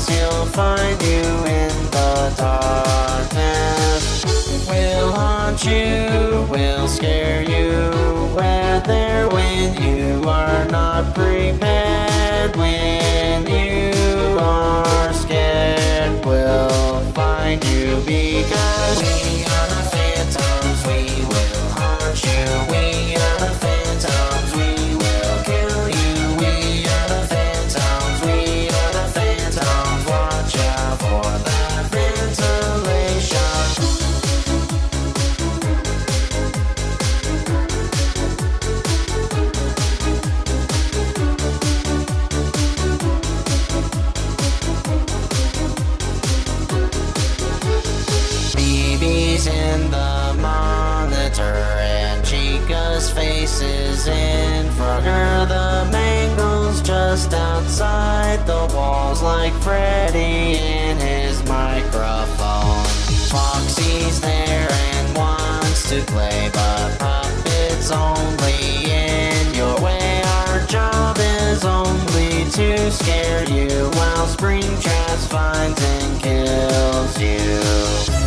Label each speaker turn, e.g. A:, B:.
A: us. He'll find you in the darkness. We'll haunt you, we'll scare you. We're there when you are not prepared. When you are scared, we'll find you because to play, but puppet's only in your way. Our job is only to scare you while Springtrap finds and kills you.